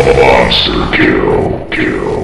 Monster kill, kill,